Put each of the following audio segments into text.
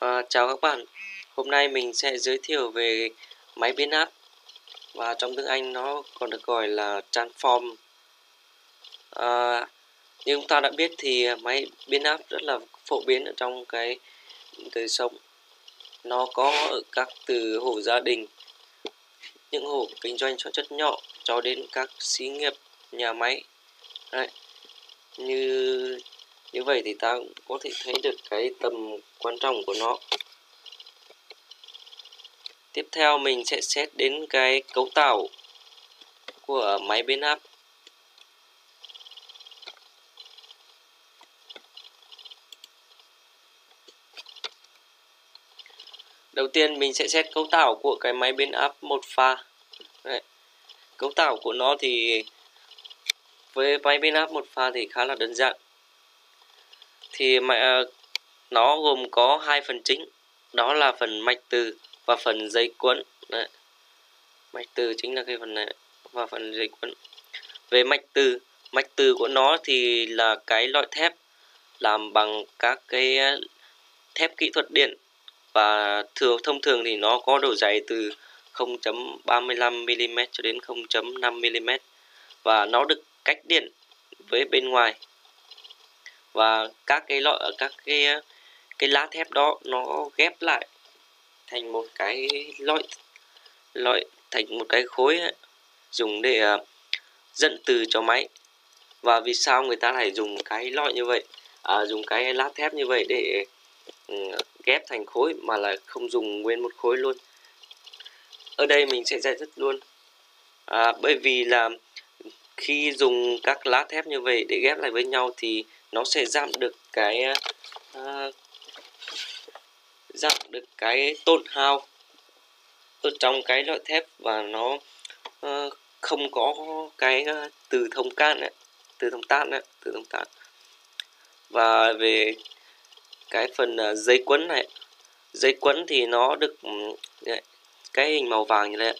À, chào các bạn, hôm nay mình sẽ giới thiệu về máy biến áp và trong tiếng Anh nó còn được gọi là transform. À, như chúng ta đã biết thì máy biến áp rất là phổ biến ở trong cái đời sống. Nó có ở các từ hộ gia đình, những hộ kinh doanh sản xuất nhỏ cho đến các xí nghiệp, nhà máy. Đấy. Như như vậy thì ta cũng có thể thấy được cái tầm quan trọng của nó. Tiếp theo mình sẽ xét đến cái cấu tạo của máy biến áp. Đầu tiên mình sẽ xét cấu tạo của cái máy biến áp một pha. Đấy. cấu tạo của nó thì, với máy biến áp một pha thì khá là đơn giản thì mà nó gồm có hai phần chính. Đó là phần mạch từ và phần dây cuốn. Đấy. mạch từ chính là cái phần này và phần dây cuốn. Về mạch từ mạch từ của nó thì là cái loại thép làm bằng các cái ờ, thép kỹ thuật điện. Và thường, thông thường thì nó có độ dày từ 0.35 mm cho đến 0.5 mm. Và nó được cách điện với bên ngoài và các cái loại các cái cái lá thép đó nó ghép lại thành một cái loại loại thành một cái khối ấy, dùng để uh, dẫn từ cho máy. Và vì sao người ta lại dùng cái loại như vậy? À, dùng cái lá thép như vậy để um, ghép thành khối mà là không dùng nguyên một khối luôn. Ở đây mình sẽ giải thích luôn. À, bởi vì là khi dùng các lá thép như vậy để ghép lại với nhau thì nó sẽ giảm được cái uh, giảm được cái tổn hao ở trong cái loại thép và nó uh, không có cái uh, từ thông can ấy, từ thông tan ấy, từ thông tan và về cái phần uh, dây quấn này dây quấn thì nó được ừ, cái hình màu vàng như thế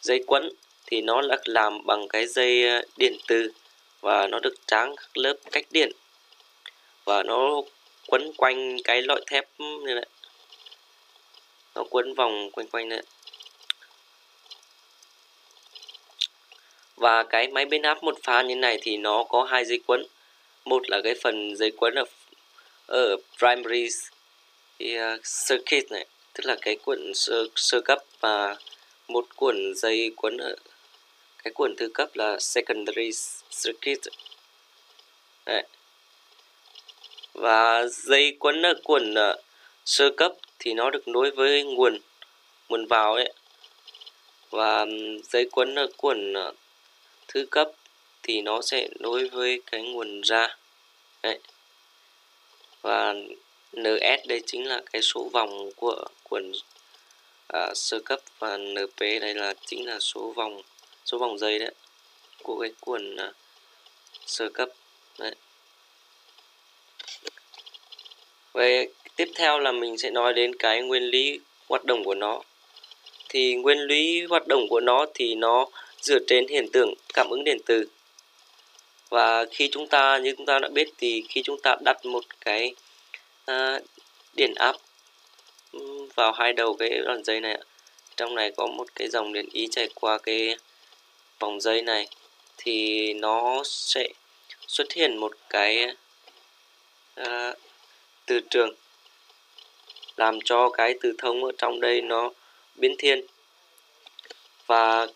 dây quấn thì nó là làm bằng cái dây điện từ và nó được tráng các lớp cách điện. Và nó quấn quanh cái loại thép như vậy nó quấn vòng quanh quanh này và cái máy biến áp một pha như này thì nó có hai dây quấn. Một là cái phần dây quấn ở, ở primary à, circuit này. Tức là cái cuộn sơ, sơ cấp và một cuộn dây quấn ở cái cuộn thứ cấp là secondary circuit Đấy. và dây quấn ở cuộn uh, sơ cấp thì nó được nối với nguồn nguồn vào ấy và dây quấn ở cuộn uh, thứ cấp thì nó sẽ nối với cái nguồn ra Đấy. và NS đây chính là cái số vòng của cuộn uh, ờ, sơ cấp và NP đây là chính là số vòng số vòng dây đấy của cái cuộn à, uh, sơ cấp đấy. Về tiếp theo là mình sẽ nói đến cái nguyên lý hoạt động của nó thì nguyên lý hoạt động của nó thì nó dựa trên hiện tượng cảm ứng điện từ và khi chúng ta như chúng ta đã biết thì khi chúng ta đặt một cái uh, điện áp vào hai đầu cái đoạn dây này trong này có một cái dòng điện ý chạy qua cái vòng dây này thì nó sẽ xuất hiện một cái uh, từ trường làm cho cái từ thông ở trong đây nó biến thiên và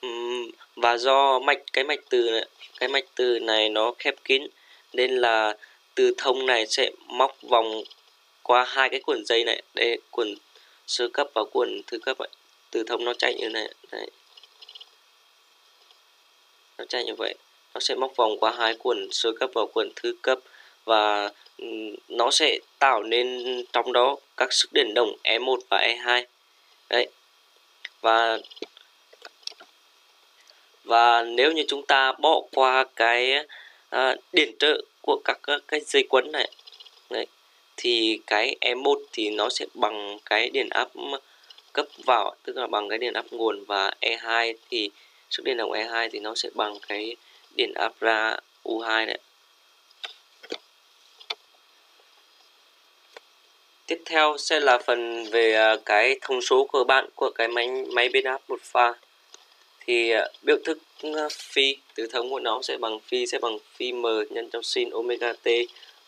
um, và do mạch cái mạch từ này, cái mạch từ này nó khép kín nên là từ thông này sẽ móc vòng qua hai cái cuộn dây này đây cuộn sơ cấp và cuộn thứ cấp ấy. từ thông nó chạy như này đấy nó chạy như vậy. Nó sẽ móc vòng qua hai cuộn sơ cấp và cuộn thứ cấp và ừ, nó sẽ tạo nên trong đó các sức điện động E1 và E2 đấy. Và và nếu như chúng ta bỏ qua cái à, điện trợ của các à, cái dây quấn này đấy, thì cái E1 thì nó sẽ bằng cái điện áp cấp vào tức là bằng cái điện áp nguồn và E2 thì sức điện động E2 thì nó sẽ bằng cái điện áp ra U2 đấy. tiếp theo sẽ là phần về à, cái thông số cơ bản của cái máy máy biến áp một pha thì à, biểu thức à, phi từ thống của nó sẽ bằng phi sẽ bằng phi m nhân trong sin omega t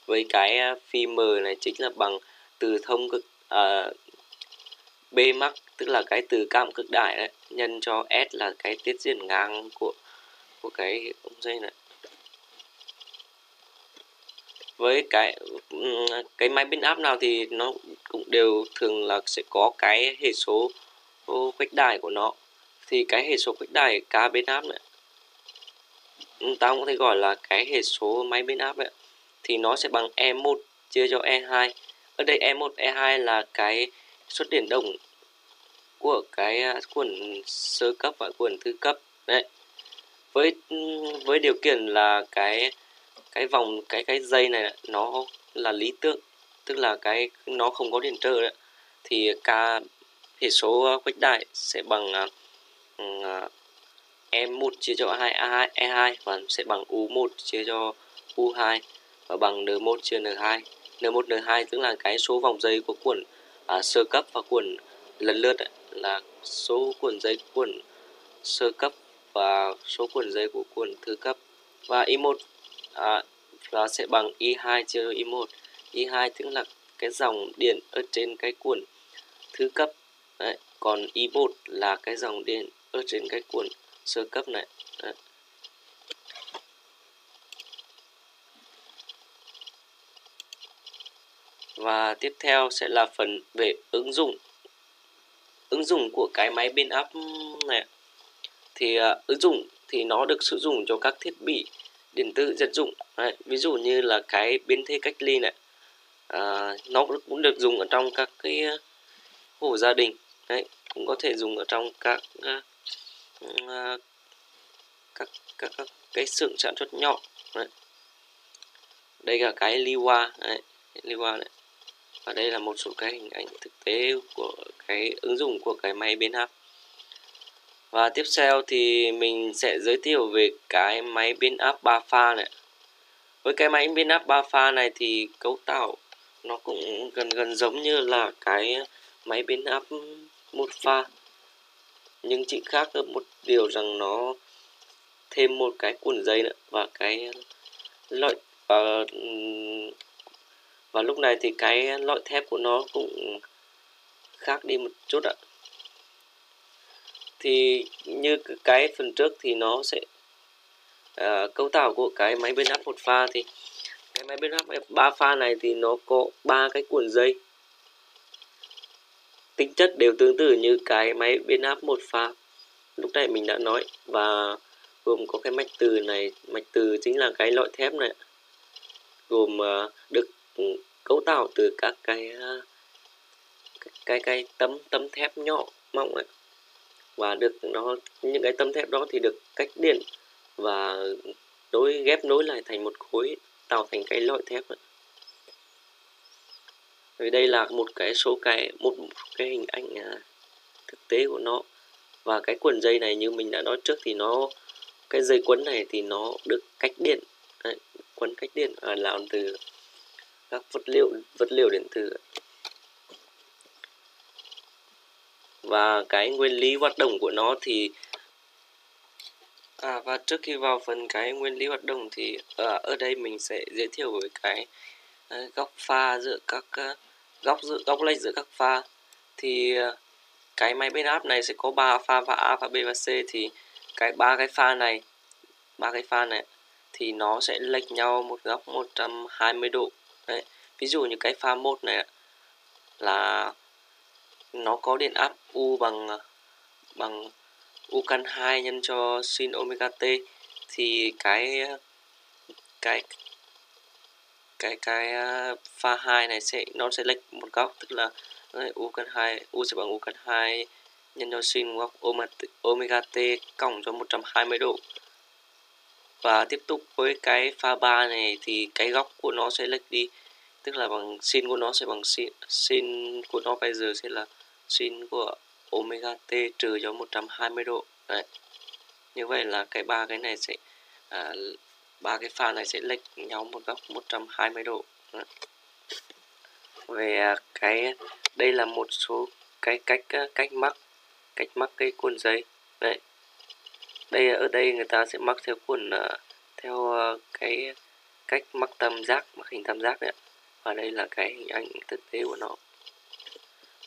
với cái phi m này chính là bằng từ thông cực uh, b max tức là cái từ cảm cực đại đấy nhân cho s là cái tiết diện ngang của của cái ống dây này. Với cái cái máy biến áp nào thì nó cũng đều thường là sẽ có cái hệ số khuếch đại của nó. Thì cái hệ số khuếch đại cá biến áp này ta cũng có thể gọi là cái hệ số máy biến áp ấy, thì nó sẽ bằng E1 chia cho E2 ở đây E1 E2 là cái suất điện đồng của cái à, quần sơ cấp và quần thứ cấp. Đấy. Với với điều kiện là cái cái vòng cái cái dây này nó là lý tưởng tức là cái nó không có điện trở đấy thì ca hệ số khuếch đại sẽ bằng à, uh, à, E1 chia cho 2 A2 E2 và sẽ bằng U1 chia cho U2 và bằng N1 chia N2 N1 N2 tức là cái số vòng dây của cuộn à, sơ cấp và cuộn lần lượt ấy, là số cuộn dây cuộn sơ cấp và số cuộn giấy của cuộn thứ cấp và I1 à, nó sẽ bằng I2 chia cho I1 I2 tức là cái dòng điện ở trên cái cuộn thứ cấp Đấy. còn I1 là cái dòng điện ở trên cái cuộn sơ cấp này Đấy. và tiếp theo sẽ là phần về ứng dụng dụng của cái máy biến áp này thì uh, ứng dụng thì nó được sử dụng cho các thiết bị điện tử dân dụng. Đấy, ví dụ như là cái biến thế cách ly này. À, nó cũng được dùng ở trong các cái à, hộ gia đình. Đấy, cũng có thể dùng ở trong các uh, uh, các, các các cái xưởng sản xuất nhỏ. Đấy. đây là cái liwa Đấy, liwa này và đây là một số cái hình ảnh thực tế của cái ứng dụng của cái máy biến áp. Và tiếp theo thì mình sẽ giới thiệu về cái máy biến áp 3 pha này. Với cái máy biến áp 3 pha này thì cấu tạo nó cũng gần gần giống như là cái máy biến áp một pha. Nhưng chỉ khác một điều rằng nó thêm một cái cuộn dây nữa và cái loại và ờ, và lúc này thì cái loại thép của nó cũng khác đi một chút ạ. Thì như cái phần trước thì nó sẽ uh, cấu tạo của cái máy biến áp một pha thì cái máy biến áp ba pha này thì nó có ba cái cuộn dây. Tính chất đều tương tự như cái máy biến áp một pha. Lúc này mình đã nói và gồm có cái mạch từ này mạch từ chính là cái loại thép này gồm uh, được ừ, cấu tạo từ các cái ờ, cái cái tấm tấm thép nhỏ mỏng ấy. Và được nó những cái tấm thép đó thì được cách điện và đối ghép nối lại thành một khối tạo thành cái loại thép ấy. Vì đây là một cái số cái một cái hình ảnh à, thực tế của nó. Và cái quần dây này như mình đã nói trước thì nó cái dây quấn này thì nó được cách điện. Đấy, quấn cách điện à, làm từ các vật liệu vật liệu điện tử. Và cái nguyên lý hoạt động của nó thì à, và trước khi vào phần cái nguyên lý hoạt động thì ở, ở đây mình sẽ giới thiệu về cái à, góc pha giữa các à, góc giữa góc lệch giữa các pha. Thì cái máy biến áp này sẽ có 3 pha và A và B và C. Thì cái ba cái pha này ba cái pha này thì nó sẽ lệch nhau một góc 120 độ đấy, ví dụ như cái pha 1 này là nó có điện áp U bằng bằng U căn 2 nhân cho sin omega t, thì cái cái cái cái à, pha 2 này sẽ, nó sẽ lệch một góc, tức là U căn 2 U sẽ bằng U căn 2 nhân cho sin góc omega t cộng cho 120 độ. Và tiếp tục với cái pha 3 này thì cái góc của nó sẽ lệch đi tức là bằng sin của nó sẽ bằng sin sin của nó bây giờ sẽ là sin của omega t trừ cho 120 độ. Đấy. Như vậy là cái ba cái này sẽ à, ba cái pha này sẽ lệch nhau một góc 120 độ. Đấy. về à, cái đây là một số cái cách à, cách mắc cách mắc cái cuộn giấy đấy. Đây ở đây người ta sẽ mắc theo cuộn à, theo cái cách mắc tam giác mắc hình tam giác đấy và đây là cái hình ảnh thực tế của nó.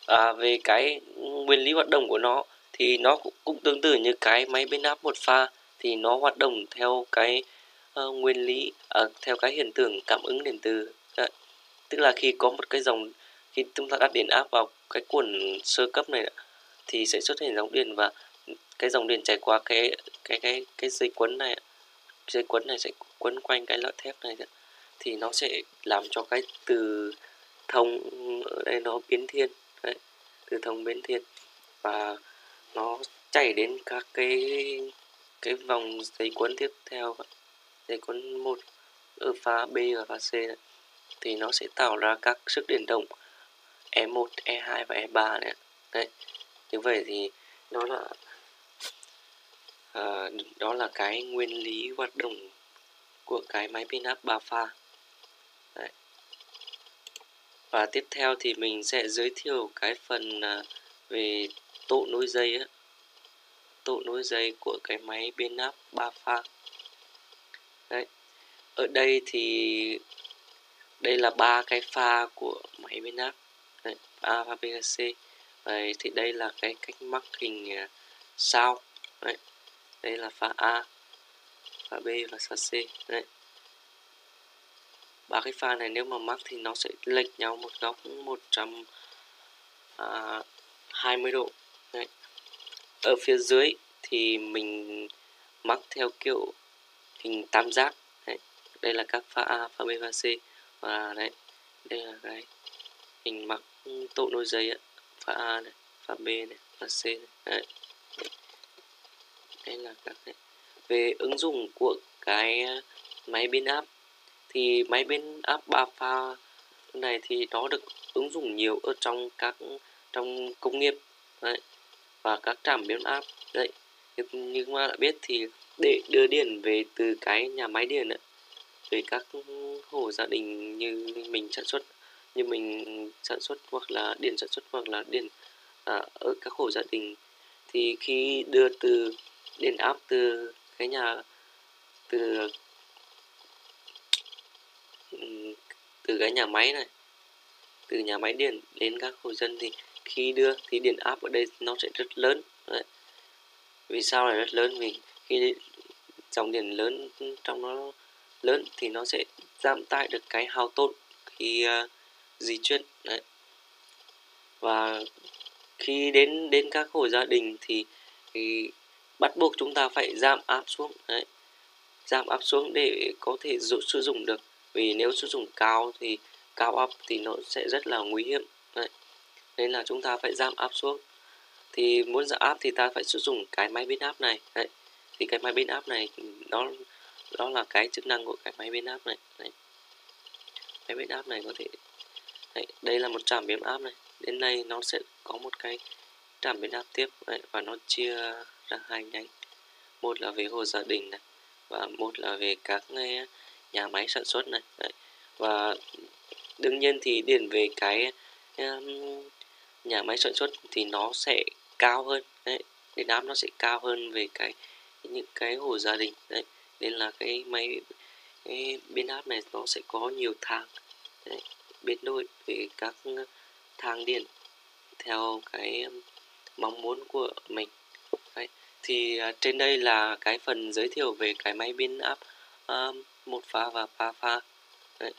À, về cái nguyên lý hoạt động của nó thì nó cũng, cũng tương tự như cái máy biến áp một pha thì nó hoạt động theo cái uh, nguyên lý uh, theo cái hiện tượng cảm ứng điện từ đấy. tức là khi có một cái dòng khi chúng ta đặt điện áp vào cái cuộn sơ cấp này thì sẽ xuất hiện dòng điện và cái dòng điện chảy qua cái cái cái cái dây quấn này dây quấn này sẽ quấn quanh cái lõi thép này thì nó sẽ làm cho cái từ thông ở đây nó biến thiên đấy, từ thông biến thiên. Và nó chảy đến các cái cái vòng dây cuốn tiếp theo dây cuốn một ở pha B và pha C này. thì nó sẽ tạo ra các sức điện động E1, E2 và E3 này. Đấy như vậy thì đó là à, đó là cái nguyên lý hoạt động của cái máy pin áp 3 pha đấy. và tiếp theo thì mình sẽ giới thiệu cái phần à, về tụ nối dây á. Tụ nối dây của cái máy biến áp 3 pha. Đấy. Ở đây thì đây là ba cái pha của máy biến áp đấy, A và B C. Đấy, thì đây là cái cách mắc hình à, sao. Đấy. đây là pha A pha B và pha C. Đấy ba cái pha này nếu mà mắc thì nó sẽ lệch nhau một góc 120 à, độ đấy. ở phía dưới thì mình mắc theo kiểu hình tam giác đấy. đây là các pha A, pha B, pha C và đấy, đây là cái hình mắc tụ nối dây ạ pha A này, pha B này, pha C này đấy. đây là các cái về ứng dụng của cái máy biến áp thì máy biến áp ba pha này thì nó được ứng dụng nhiều ở trong các trong công nghiệp đấy, và các trạm biến áp đấy. Nhưng mà đã biết thì để đưa điện về từ cái nhà máy điện ấy, về các hộ gia đình như mình sản xuất như mình sản xuất hoặc là điện sản xuất hoặc là điện à, ở các hộ gia đình thì khi đưa từ điện áp từ cái nhà từ từ cái nhà máy này. Từ nhà máy điện đến các hộ dân thì khi đưa thì điện áp ở đây nó sẽ rất lớn. Đấy. vì sao lại rất lớn? Vì khi dòng điện lớn trong nó lớn thì nó sẽ giảm tải được cái hao tổn khi uh, di chuyển. Đấy. Và khi đến đến các hộ gia đình thì, thì bắt buộc chúng ta phải giảm áp xuống. Đấy. Giảm áp xuống để có thể sử dụng được vì nếu sử dụng cao thì cao áp thì nó sẽ rất là nguy hiểm đấy. nên là chúng ta phải giảm áp xuống thì muốn giảm áp thì ta phải sử dụng cái máy biến áp này đấy. thì cái máy biến áp này đó đó là cái chức năng của cái máy biến áp này đấy. máy biến áp này có thể đấy, đây là một trạm biến áp này đến đây nó sẽ có một cái trạm biến áp tiếp đấy, và nó chia ra hai nhánh một là về hồ gia đình này và một là về các nhà máy sản xuất này đấy. và đương nhiên thì điền về cái um, nhà máy sản xuất thì nó sẽ cao hơn đấy điện áp nó sẽ cao hơn về cái những cái hồ gia đình đấy nên là cái máy cái biến áp này nó sẽ có nhiều thang đấy, biến đổi về các thang điện theo cái mong muốn của mình đấy. thì uh, trên đây là cái phần giới thiệu về cái máy biến áp um, một pha và ba pha đấy.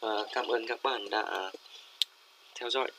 Và cảm ơn các bạn đã theo dõi